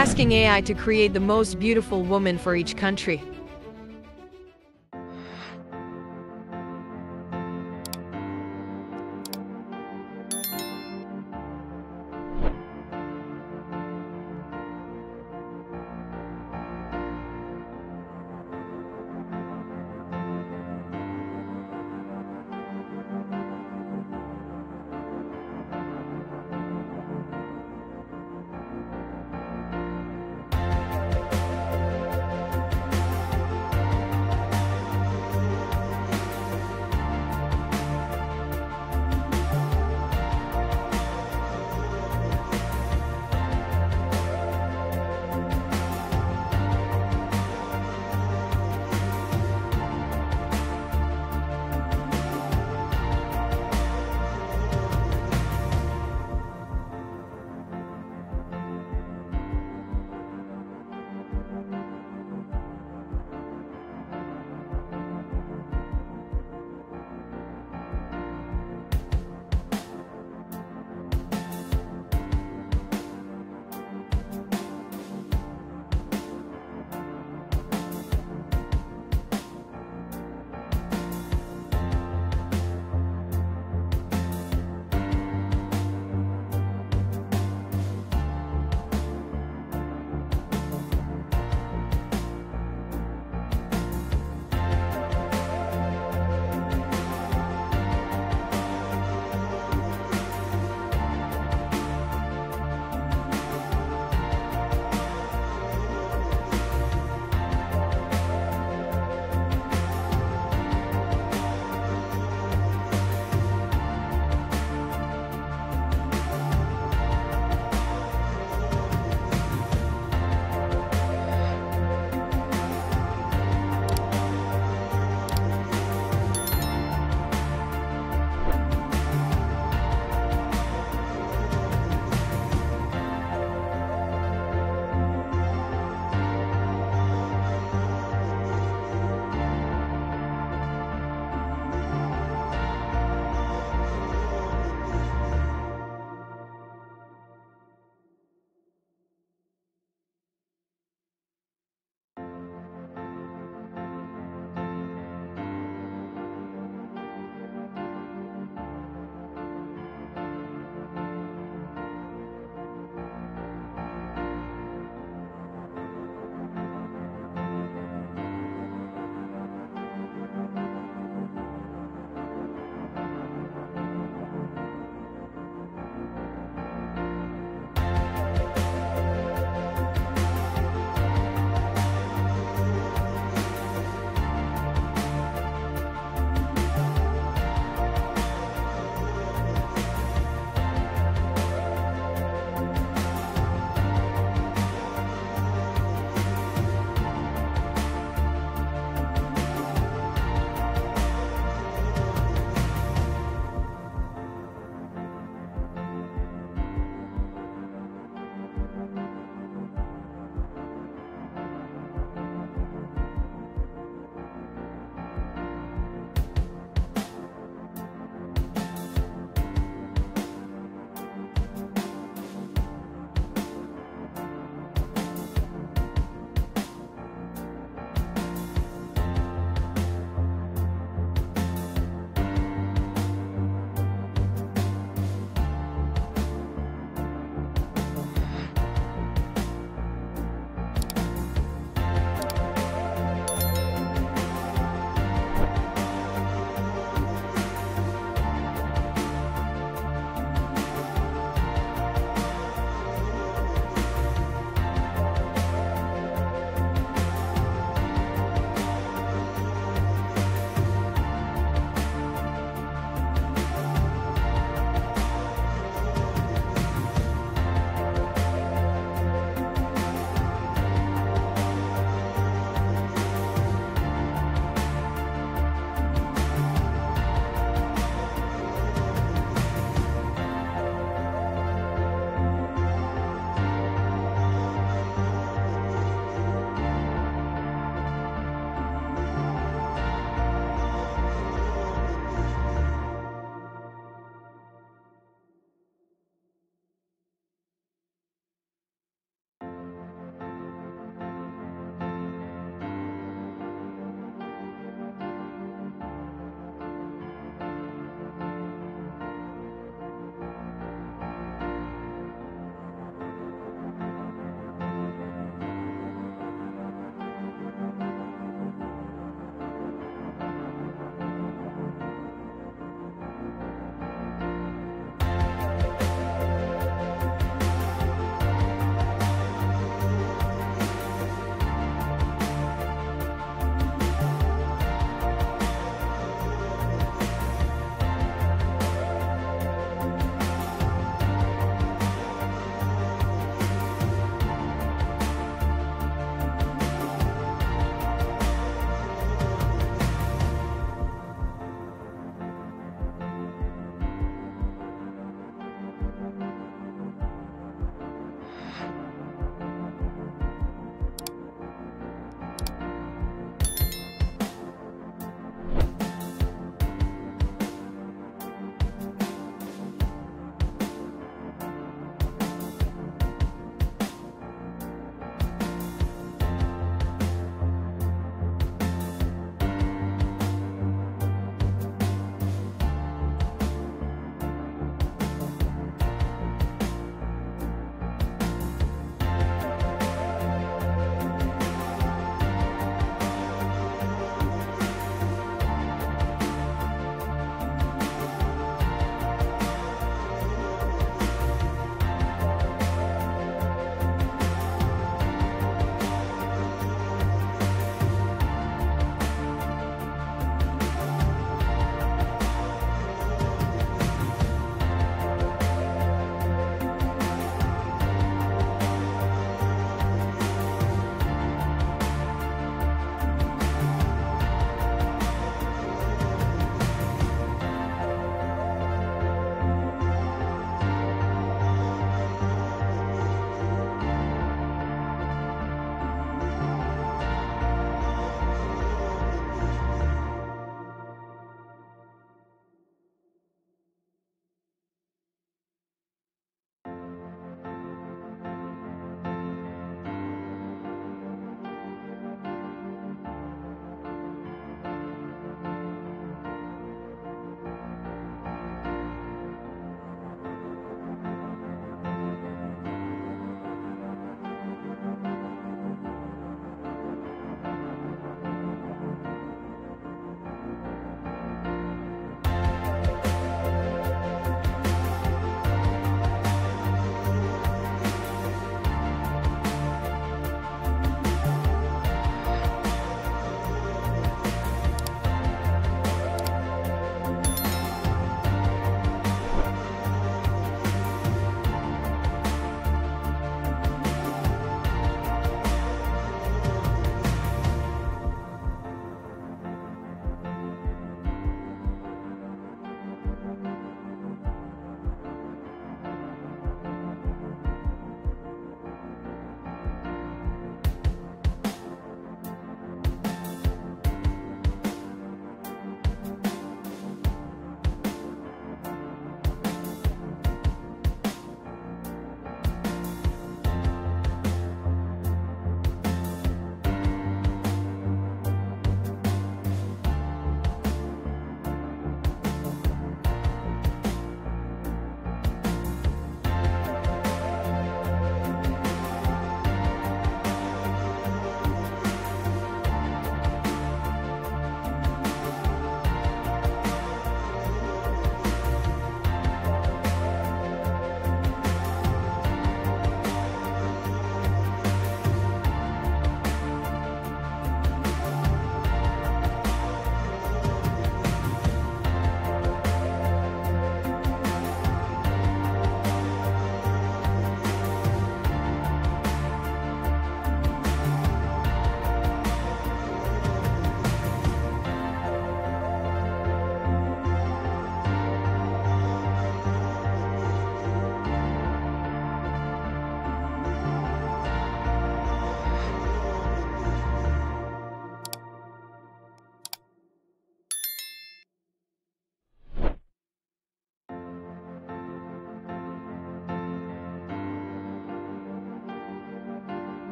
asking AI to create the most beautiful woman for each country.